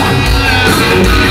Música